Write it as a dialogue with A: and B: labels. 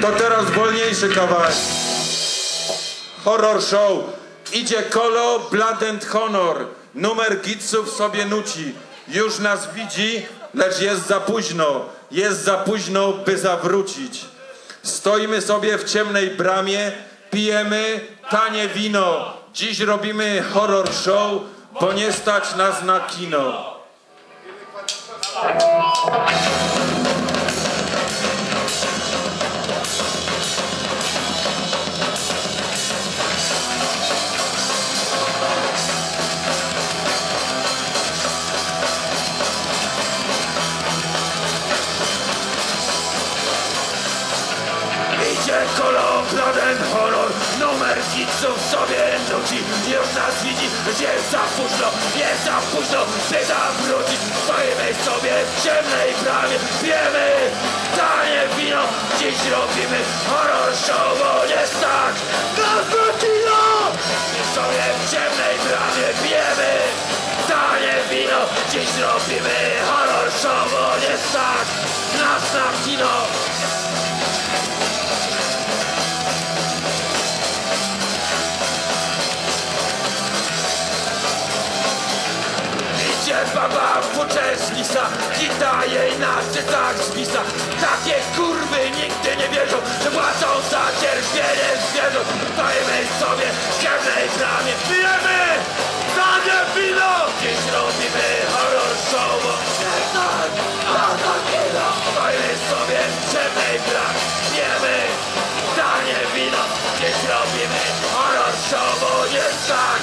A: To teraz wolniejszy kawałek. Horror show. Idzie kolo, blood and honor. Numer gitsów sobie nuci. Już nas widzi, lecz jest za późno. Jest za późno, by zawrócić. Stoimy sobie w ciemnej bramie, pijemy tanie wino. Dziś robimy horror show, bo nie stać nas na kino.
B: Idzie kolo, blood horror. Numer hitsów sobie nuci Już nas widzi, że jest za późno Jest za późno, by zawrócić. Stoimy sobie w ciemnej bramie Pijemy tanie wino. Dziś robimy horror show Bo nie stać nas I sobie w ciemnej bramie Pijemy tanie wino. Dziś robimy horror show Bo nie stać nas na kino baba włóczężnica Kita jej na szczytach zwisa Takie kurwy nigdy nie wierzą Że płacą za cierpienie zwierząt Dajemy sobie ciemnej bramie Pijemy! Danie wino! Dziś robimy horror show Bo tak, a tak, tak kino Dajmy sobie ciemnej bramie Pijemy! Danie wino! Dziś robimy horror show Bo nie tak,